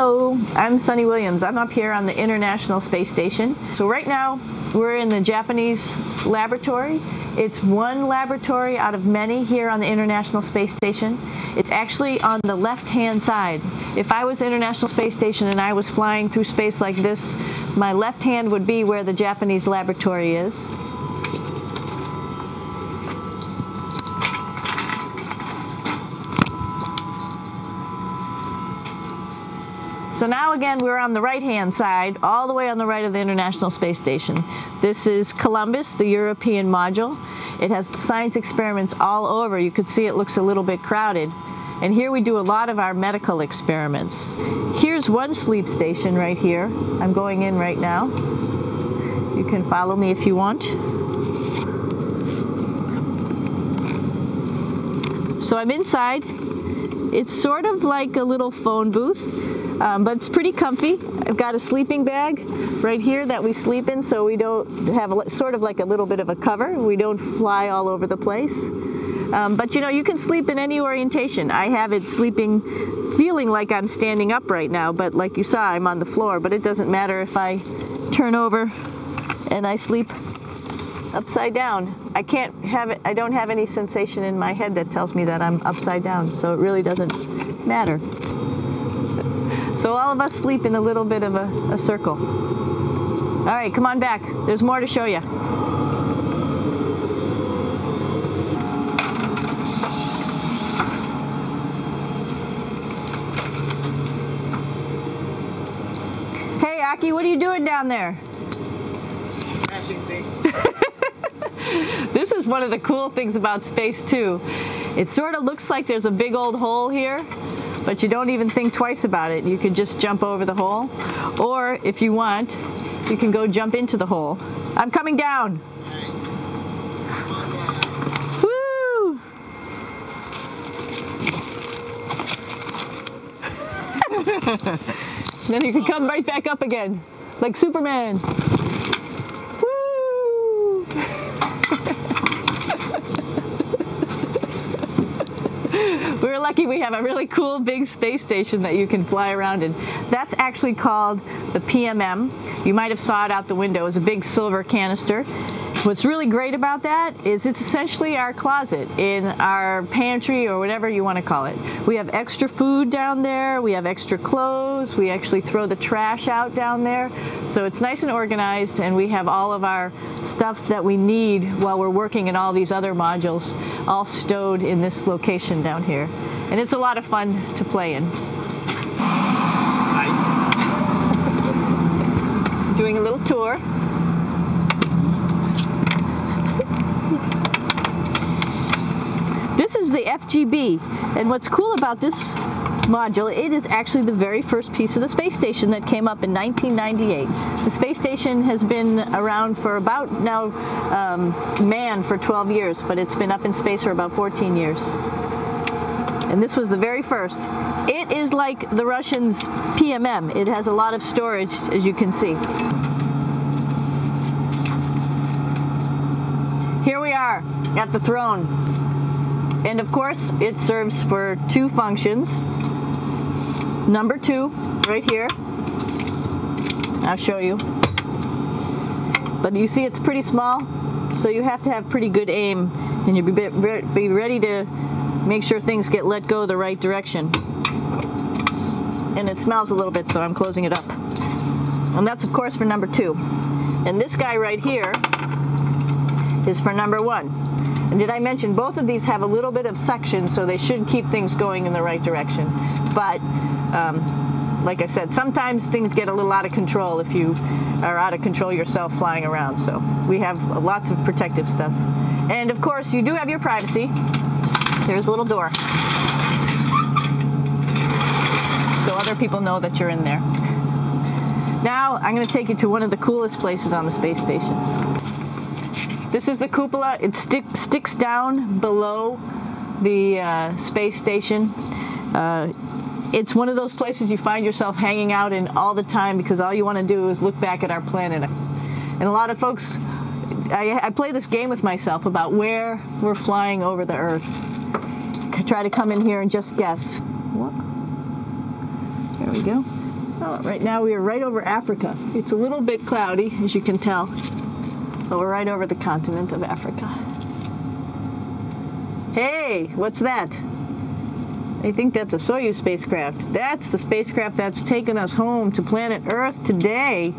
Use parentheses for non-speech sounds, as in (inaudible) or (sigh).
Hello, I'm Suni Williams. I'm up here on the International Space Station. So right now we're in the Japanese laboratory. It's one laboratory out of many here on the International Space Station. It's actually on the left-hand side. If I was the International Space Station and I was flying through space like this, my left hand would be where the Japanese laboratory is. So now again, we're on the right-hand side, all the way on the right of the International Space Station. This is Columbus, the European module. It has science experiments all over. You could see it looks a little bit crowded. And here we do a lot of our medical experiments. Here's one sleep station right here. I'm going in right now. You can follow me if you want. So I'm inside. It's sort of like a little phone booth. Um, but it's pretty comfy. I've got a sleeping bag right here that we sleep in so we don't have a, sort of like a little bit of a cover. We don't fly all over the place. Um, but you know, you can sleep in any orientation. I have it sleeping, feeling like I'm standing up right now, but like you saw, I'm on the floor. But it doesn't matter if I turn over and I sleep upside down. I can't have it, I don't have any sensation in my head that tells me that I'm upside down, so it really doesn't matter. So all of us sleep in a little bit of a, a circle. All right, come on back. There's more to show you. Hey, Aki, what are you doing down there? Crashing things. (laughs) this is one of the cool things about space too. It sort of looks like there's a big old hole here, but you don't even think twice about it. You could just jump over the hole. Or if you want, you can go jump into the hole. I'm coming down. Woo! (laughs) then you can come right back up again, like Superman. Woo! We're lucky we have a really cool big space station that you can fly around in. That's actually called the PMM. You might have saw it out the window. It's a big silver canister. What's really great about that is it's essentially our closet in our pantry or whatever you want to call it. We have extra food down there, we have extra clothes, we actually throw the trash out down there. So it's nice and organized and we have all of our stuff that we need while we're working in all these other modules all stowed in this location down here. And it's a lot of fun to play in. Doing a little tour. This is the FGB, and what's cool about this module, it is actually the very first piece of the space station that came up in 1998. The space station has been around for about now um, manned for 12 years, but it's been up in space for about 14 years. And this was the very first. It is like the Russians' PMM. It has a lot of storage, as you can see. Here we are at the throne. And of course, it serves for two functions. Number two, right here. I'll show you. But you see it's pretty small, so you have to have pretty good aim and you be, be ready to make sure things get let go the right direction. And it smells a little bit, so I'm closing it up. And that's of course for number two. And this guy right here is for number one. And did I mention both of these have a little bit of suction, so they should keep things going in the right direction. But um, like I said, sometimes things get a little out of control if you are out of control yourself flying around. So we have lots of protective stuff. And of course, you do have your privacy. There's a little door. So other people know that you're in there. Now, I'm going to take you to one of the coolest places on the space station. This is the cupola. It stick, sticks down below the uh, space station. Uh, it's one of those places you find yourself hanging out in all the time because all you want to do is look back at our planet. And a lot of folks, I, I play this game with myself about where we're flying over the Earth. Try to come in here and just guess. There we go. Right now we are right over Africa. It's a little bit cloudy, as you can tell, but we're right over the continent of Africa. Hey, what's that? I think that's a Soyuz spacecraft. That's the spacecraft that's taken us home to planet Earth today.